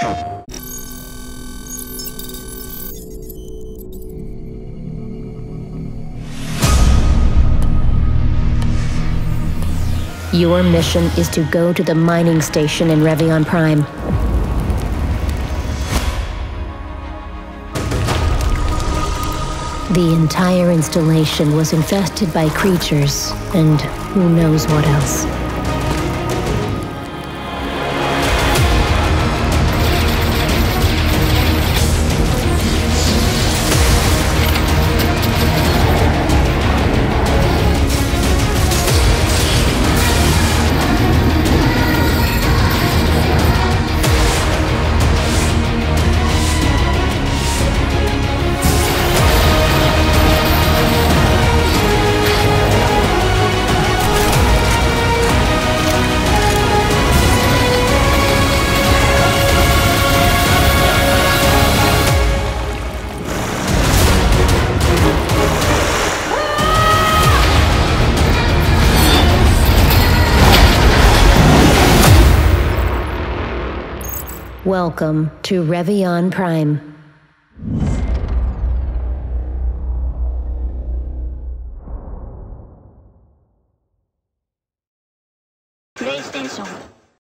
Your mission is to go to the mining station in Revion Prime. The entire installation was infested by creatures, and who knows what else. Welcome to Revion Prime. PlayStation